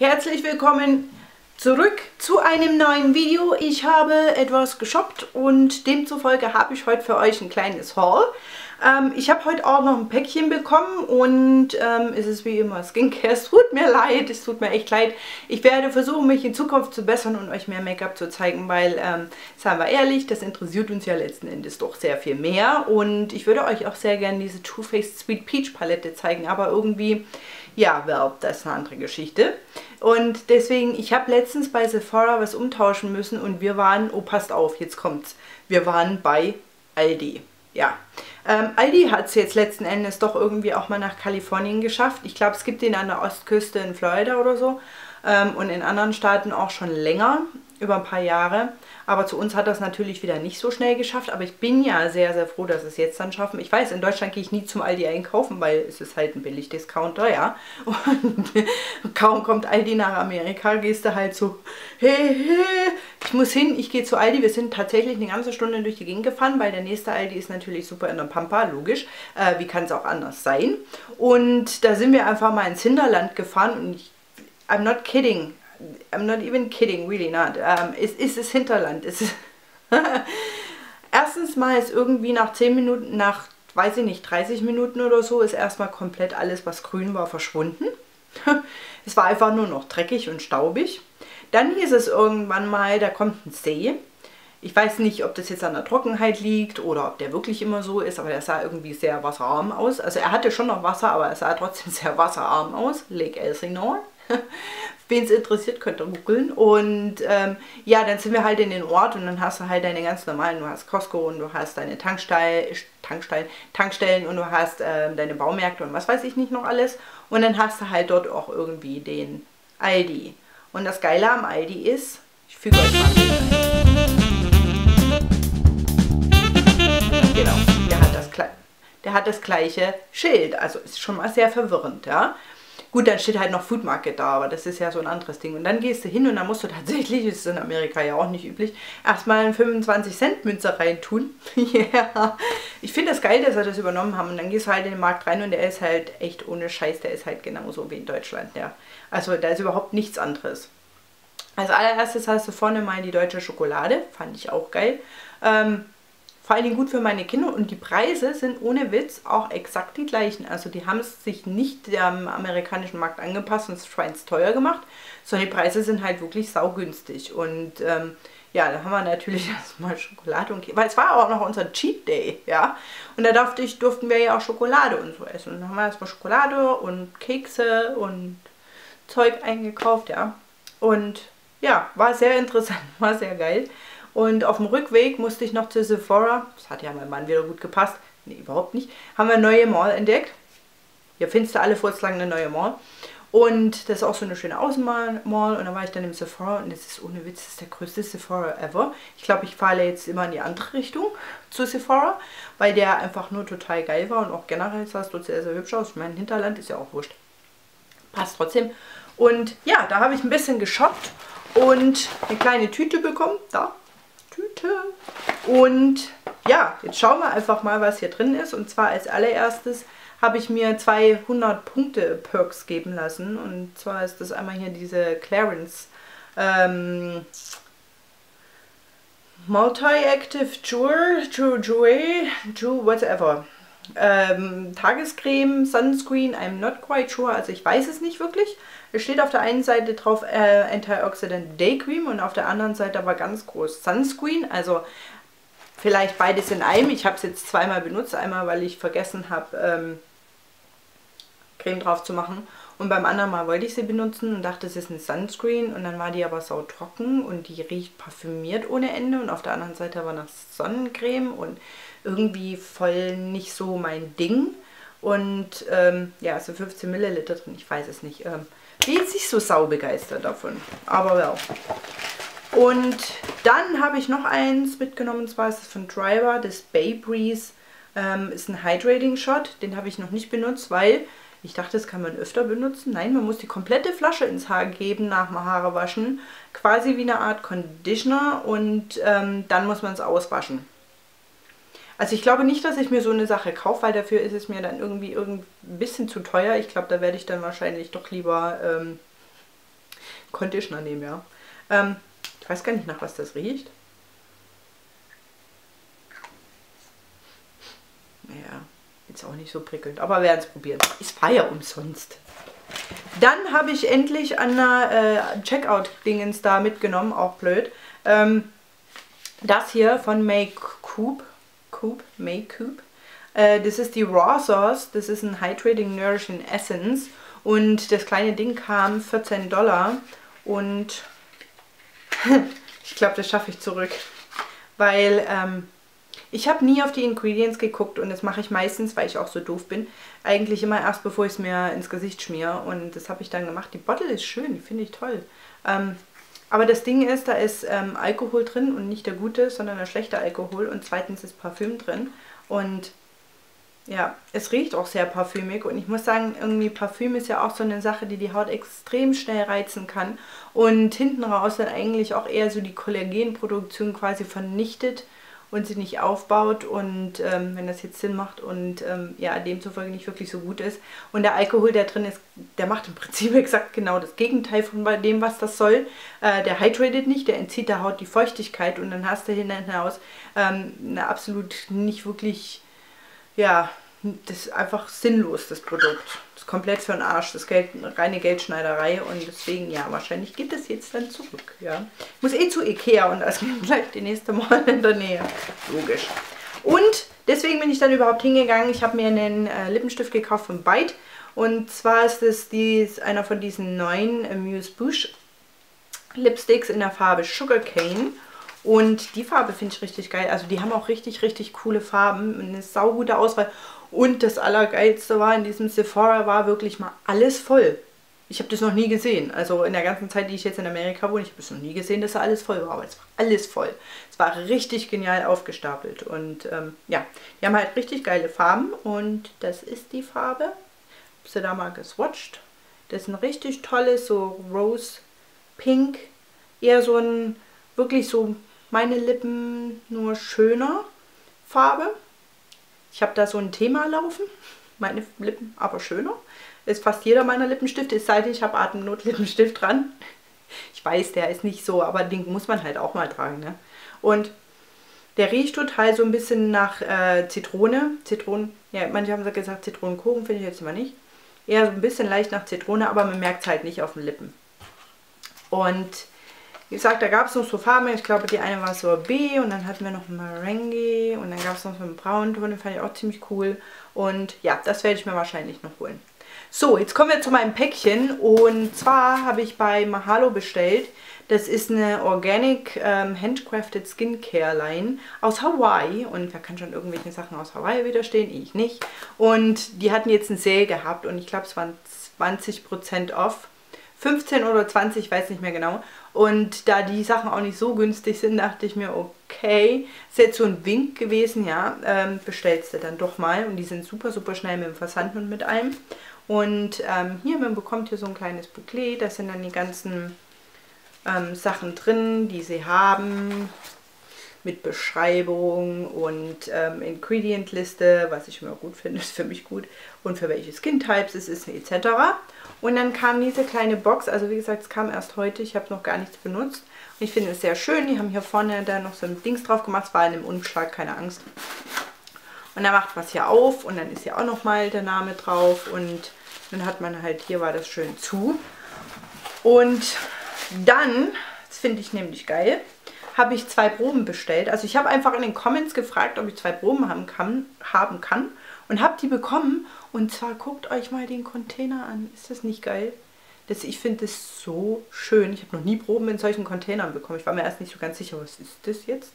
Herzlich willkommen zurück zu einem neuen Video. Ich habe etwas geshoppt und demzufolge habe ich heute für euch ein kleines Haul. Ähm, ich habe heute auch noch ein Päckchen bekommen und ähm, es ist wie immer Skincare. Es tut mir leid, es tut mir echt leid. Ich werde versuchen, mich in Zukunft zu bessern und euch mehr Make-up zu zeigen, weil, ähm, seien wir ehrlich, das interessiert uns ja letzten Endes doch sehr viel mehr. Und ich würde euch auch sehr gerne diese Too Faced Sweet Peach Palette zeigen, aber irgendwie, ja, well, das ist eine andere Geschichte. Und deswegen, ich habe letztens bei Sephora was umtauschen müssen und wir waren, oh passt auf, jetzt kommt's, wir waren bei Aldi. Ja, ähm, Aldi hat es jetzt letzten Endes doch irgendwie auch mal nach Kalifornien geschafft. Ich glaube, es gibt den an der Ostküste in Florida oder so ähm, und in anderen Staaten auch schon länger, über ein paar Jahre. Aber zu uns hat das natürlich wieder nicht so schnell geschafft. Aber ich bin ja sehr, sehr froh, dass es jetzt dann schaffen. Ich weiß, in Deutschland gehe ich nie zum Aldi einkaufen, weil es ist halt ein Billig-Discounter, ja. Und kaum kommt Aldi nach Amerika, gehst du halt so, hey, hey, ich muss hin, ich gehe zu Aldi. Wir sind tatsächlich eine ganze Stunde durch die Gegend gefahren, weil der nächste Aldi ist natürlich super in der Pampa, logisch. Äh, wie kann es auch anders sein? Und da sind wir einfach mal ins Hinterland gefahren und ich, I'm not kidding. I'm not even kidding, really not. Um, es ist das Hinterland. Es Erstens mal ist irgendwie nach 10 Minuten, nach, weiß ich nicht, 30 Minuten oder so, ist erstmal komplett alles, was grün war, verschwunden. es war einfach nur noch dreckig und staubig. Dann hieß es irgendwann mal, da kommt ein See. Ich weiß nicht, ob das jetzt an der Trockenheit liegt oder ob der wirklich immer so ist, aber der sah irgendwie sehr wasserarm aus. Also er hatte schon noch Wasser, aber er sah trotzdem sehr wasserarm aus. Lake Elsinore. Wen es interessiert, könnt ihr googeln. Und ähm, ja, dann sind wir halt in den Ort und dann hast du halt deine ganz normalen, du hast Costco und du hast deine Tankstall, Tankstellen, Tankstellen und du hast ähm, deine Baumärkte und was weiß ich nicht noch alles. Und dann hast du halt dort auch irgendwie den Aldi. Und das Geile am Aldi ist, ich füge euch mal Genau, der hat, das, der hat das gleiche Schild. Also ist schon mal sehr verwirrend, ja. Gut, dann steht halt noch Food Market da, aber das ist ja so ein anderes Ding. Und dann gehst du hin und dann musst du tatsächlich, ist in Amerika ja auch nicht üblich, erstmal einen 25 Cent Münze reintun. Ja, yeah. ich finde das geil, dass sie das übernommen haben. Und dann gehst du halt in den Markt rein und der ist halt echt ohne Scheiß, der ist halt genauso wie in Deutschland, ja. Also da ist überhaupt nichts anderes. Als allererstes hast du vorne mal die deutsche Schokolade, fand ich auch geil. Ähm, vor allen Dingen gut für meine Kinder und die Preise sind ohne Witz auch exakt die gleichen. Also die haben es sich nicht dem amerikanischen Markt angepasst und es Schweins teuer gemacht, sondern die Preise sind halt wirklich saugünstig. Und ähm, ja, da haben wir natürlich erstmal Schokolade und Kekse, weil es war auch noch unser Cheat Day, ja. Und da durfte ich, durften wir ja auch Schokolade und so essen. Und dann haben wir erstmal Schokolade und Kekse und Zeug eingekauft, ja. Und ja, war sehr interessant, war sehr geil. Und auf dem Rückweg musste ich noch zu Sephora, das hat ja meinem Mann wieder gut gepasst, nee, überhaupt nicht, haben wir eine neue Mall entdeckt. Hier findest du alle furzlang eine neue Mall. Und das ist auch so eine schöne Außenmall. Und da war ich dann im Sephora und das ist ohne Witz, das ist der größte Sephora ever. Ich glaube, ich fahre jetzt immer in die andere Richtung zu Sephora, weil der einfach nur total geil war und auch generell sah es dort sehr, sehr hübsch aus. Mein Hinterland ist ja auch wurscht. Passt trotzdem. Und ja, da habe ich ein bisschen geshoppt und eine kleine Tüte bekommen. Da, Tüte. Und ja, jetzt schauen wir einfach mal, was hier drin ist. Und zwar als allererstes habe ich mir 200 Punkte Perks geben lassen. Und zwar ist das einmal hier diese Clarence ähm, Multi-Active Jewel, Jewel, Jewel, whatever. Ähm, Tagescreme, Sunscreen, I'm not quite sure, also ich weiß es nicht wirklich. Es steht auf der einen Seite drauf äh, Antioxidant Day Cream und auf der anderen Seite aber ganz groß Sunscreen. Also vielleicht beides in einem. Ich habe es jetzt zweimal benutzt. Einmal, weil ich vergessen habe, ähm, Creme drauf zu machen. Und beim anderen Mal wollte ich sie benutzen und dachte, es ist ein Sunscreen. Und dann war die aber sau trocken und die riecht parfümiert ohne Ende. Und auf der anderen Seite war noch Sonnencreme und irgendwie voll nicht so mein Ding. Und ähm, ja, so 15 Milliliter drin, ich weiß es nicht. Ähm, bin jetzt nicht so saubegeistert davon. Aber ja. Und dann habe ich noch eins mitgenommen, und zwar ist es von Driver, das Bay Breeze. Ähm, ist ein Hydrating Shot, den habe ich noch nicht benutzt, weil ich dachte, das kann man öfter benutzen. Nein, man muss die komplette Flasche ins Haar geben nach dem Haare waschen. Quasi wie eine Art Conditioner und ähm, dann muss man es auswaschen. Also ich glaube nicht, dass ich mir so eine Sache kaufe, weil dafür ist es mir dann irgendwie ein bisschen zu teuer. Ich glaube, da werde ich dann wahrscheinlich doch lieber ähm, Conditioner nehmen, ja. Ähm, ich weiß gar nicht, nach was das riecht. Naja, jetzt auch nicht so prickelnd, aber werden es probieren. Es war ja umsonst. Dann habe ich endlich an einer äh, Checkout-Dingens da mitgenommen, auch blöd. Ähm, das hier von Make Coop. Coop, Make Coop. Äh, das ist die Raw Sauce. Das ist ein Hydrating Nourishing Essence. Und das kleine Ding kam 14 Dollar. Und ich glaube, das schaffe ich zurück. Weil ähm, ich habe nie auf die Ingredients geguckt und das mache ich meistens, weil ich auch so doof bin, eigentlich immer erst, bevor ich es mir ins Gesicht schmiere. Und das habe ich dann gemacht. Die Bottle ist schön, die finde ich toll. Ähm, aber das Ding ist, da ist ähm, Alkohol drin und nicht der gute, sondern der schlechte Alkohol. Und zweitens ist Parfüm drin. Und ja, es riecht auch sehr parfümig und ich muss sagen, irgendwie Parfüm ist ja auch so eine Sache, die die Haut extrem schnell reizen kann und hinten raus dann eigentlich auch eher so die Kollagenproduktion quasi vernichtet und sie nicht aufbaut und ähm, wenn das jetzt Sinn macht und ähm, ja, demzufolge nicht wirklich so gut ist. Und der Alkohol, der drin ist, der macht im Prinzip exakt genau das Gegenteil von dem, was das soll. Äh, der hydratet nicht, der entzieht der Haut die Feuchtigkeit und dann hast du hinaus ähm, eine absolut nicht wirklich, ja, das ist einfach sinnlos, das Produkt. Komplett für den Arsch. Das Geld, reine Geldschneiderei und deswegen, ja, wahrscheinlich geht es jetzt dann zurück. Ja. Ich muss eh zu Ikea und das bleibt die nächste Mal in der Nähe. Logisch. Und deswegen bin ich dann überhaupt hingegangen. Ich habe mir einen äh, Lippenstift gekauft von Byte. Und zwar ist es dies, einer von diesen neuen äh, Muse Bush Lipsticks in der Farbe Sugarcane. Und die Farbe finde ich richtig geil. Also die haben auch richtig, richtig coole Farben. Eine saugute Auswahl. Und das Allergeilste war, in diesem Sephora war wirklich mal alles voll. Ich habe das noch nie gesehen. Also in der ganzen Zeit, die ich jetzt in Amerika wohne, ich habe es noch nie gesehen, dass da alles voll war. Aber es war alles voll. Es war richtig genial aufgestapelt. Und ähm, ja, die haben halt richtig geile Farben. Und das ist die Farbe. Habt ihr da mal geswatcht? Das ist ein richtig tolles, so Rose Pink. Eher so ein, wirklich so meine Lippen nur schöner Farbe. Ich habe da so ein Thema laufen. Meine Lippen aber schöner. Ist fast jeder meiner Lippenstifte, es sei denn, ich habe Atemnotlippenstift dran. Ich weiß, der ist nicht so, aber den muss man halt auch mal tragen. Ne? Und der riecht total so ein bisschen nach äh, Zitrone. Zitronen, ja, manche haben gesagt Zitronenkuchen, finde ich jetzt immer nicht. Eher so ein bisschen leicht nach Zitrone, aber man merkt es halt nicht auf den Lippen. Und wie gesagt, da gab es noch so Farben. Ich glaube, die eine war Sorbet und dann hatten wir noch Merengue und dann gab es noch so einen Braunton, den fand ich auch ziemlich cool. Und ja, das werde ich mir wahrscheinlich noch holen. So, jetzt kommen wir zu meinem Päckchen und zwar habe ich bei Mahalo bestellt. Das ist eine Organic ähm, Handcrafted Skincare Line aus Hawaii und wer kann schon irgendwelche Sachen aus Hawaii widerstehen? Ich nicht. Und die hatten jetzt einen Sale gehabt und ich glaube es waren 20% off. 15 oder 20, ich weiß nicht mehr genau. Und da die Sachen auch nicht so günstig sind, dachte ich mir, okay, ist jetzt so ein Wink gewesen, ja, ähm, bestellst du dann doch mal. Und die sind super, super schnell mit dem Versand und mit allem. Und ähm, hier, man bekommt hier so ein kleines Booklet, da sind dann die ganzen ähm, Sachen drin, die sie haben, mit Beschreibung und ähm, Ingredient-Liste, was ich immer gut finde, ist für mich gut, und für welche Skin-Types es ist, etc. Und dann kam diese kleine Box, also wie gesagt, es kam erst heute, ich habe noch gar nichts benutzt. Und ich finde es sehr schön, die haben hier vorne da noch so ein Dings drauf gemacht, es war in einem Umschlag, keine Angst. Und dann macht man es hier auf und dann ist hier auch nochmal der Name drauf und dann hat man halt, hier war das schön zu. Und dann, das finde ich nämlich geil, habe ich zwei Proben bestellt. Also ich habe einfach in den Comments gefragt, ob ich zwei Proben haben kann, haben kann und habe die bekommen. Und zwar guckt euch mal den Container an. Ist das nicht geil? Das, ich finde das so schön. Ich habe noch nie Proben in solchen Containern bekommen. Ich war mir erst nicht so ganz sicher, was ist das jetzt?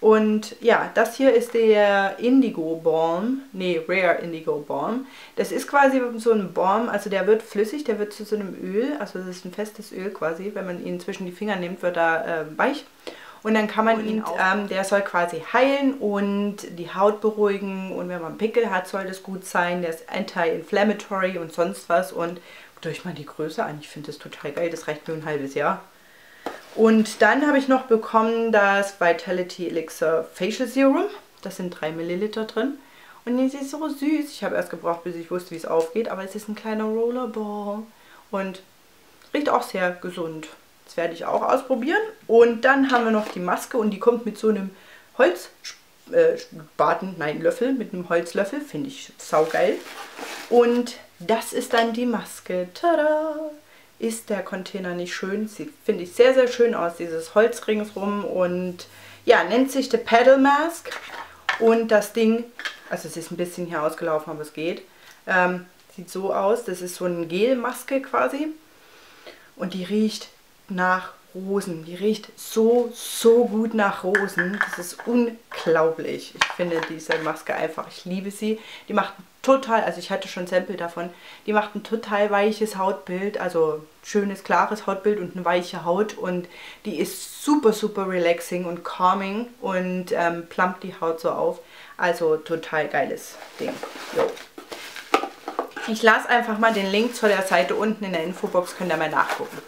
Und ja, das hier ist der Indigo Balm, nee, Rare Indigo Balm. Das ist quasi so ein Balm, also der wird flüssig, der wird zu so einem Öl, also das ist ein festes Öl quasi. Wenn man ihn zwischen die Finger nimmt, wird er äh, weich. Und dann kann man ihn, ähm, der soll quasi heilen und die Haut beruhigen. Und wenn man Pickel hat, soll das gut sein. Der ist anti-inflammatory und sonst was. Und durch mal die Größe an, ich finde das total geil. Das reicht mir ein halbes Jahr. Und dann habe ich noch bekommen das Vitality Elixir Facial Serum. Das sind 3 Milliliter drin. Und es ist so süß. Ich habe erst gebraucht, bis ich wusste, wie es aufgeht. Aber es ist ein kleiner Rollerball. Und Riecht auch sehr gesund. Das werde ich auch ausprobieren. Und dann haben wir noch die Maske und die kommt mit so einem Holzspaten, äh, nein, Löffel, mit einem Holzlöffel. Finde ich saugeil. Und das ist dann die Maske. Tada! Ist der Container nicht schön? Sieht, finde ich, sehr, sehr schön aus. Dieses Holz ringsrum und ja, nennt sich The Pedal Mask. Und das Ding, also es ist ein bisschen hier ausgelaufen, aber es geht. Ähm, sieht so aus. Das ist so eine Gelmaske quasi. Und die riecht nach Rosen. Die riecht so, so gut nach Rosen. Das ist unglaublich. Ich finde diese Maske einfach, ich liebe sie. Die macht total, also ich hatte schon Sample davon, die macht ein total weiches Hautbild, also schönes, klares Hautbild und eine weiche Haut und die ist super, super relaxing und calming und ähm, plumpt die Haut so auf. Also total geiles Ding. Jo. Ich lasse einfach mal den Link zu der Seite unten in der Infobox, könnt ihr mal nachgucken.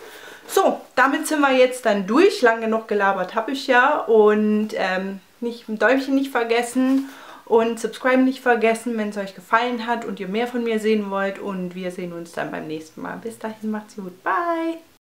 So, damit sind wir jetzt dann durch. Lange genug gelabert habe ich ja. Und ähm, nicht, ein Däumchen nicht vergessen und Subscribe nicht vergessen, wenn es euch gefallen hat und ihr mehr von mir sehen wollt. Und wir sehen uns dann beim nächsten Mal. Bis dahin, macht's gut. Bye!